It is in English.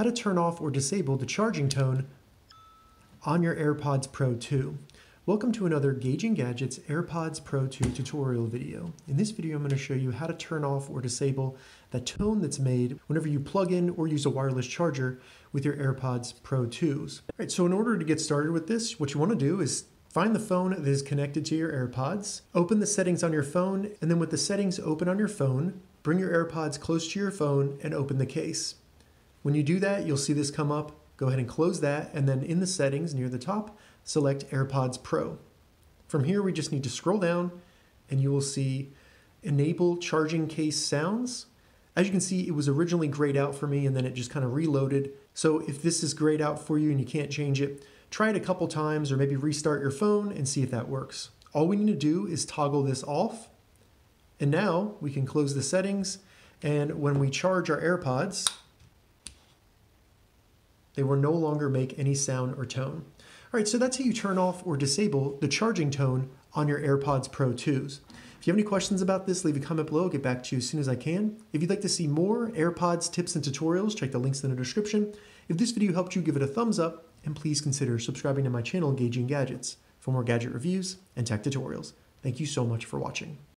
how to turn off or disable the charging tone on your AirPods Pro 2. Welcome to another Gauging Gadgets AirPods Pro 2 tutorial video. In this video, I'm going to show you how to turn off or disable that tone that's made whenever you plug in or use a wireless charger with your AirPods Pro 2s. All right, so in order to get started with this, what you want to do is Find the phone that is connected to your AirPods, open the settings on your phone, and then with the settings open on your phone, bring your AirPods close to your phone and open the case. When you do that, you'll see this come up. Go ahead and close that, and then in the settings near the top, select AirPods Pro. From here, we just need to scroll down, and you will see Enable Charging Case Sounds. As you can see, it was originally grayed out for me, and then it just kind of reloaded. So if this is grayed out for you and you can't change it, Try it a couple times or maybe restart your phone and see if that works. All we need to do is toggle this off. And now we can close the settings. And when we charge our AirPods, they will no longer make any sound or tone. All right, so that's how you turn off or disable the charging tone on your AirPods Pro 2s. If you have any questions about this, leave a comment below. I'll get back to you as soon as I can. If you'd like to see more AirPods tips and tutorials, check the links in the description. If this video helped you, give it a thumbs up and please consider subscribing to my channel Gauging Gadgets for more gadget reviews and tech tutorials. Thank you so much for watching.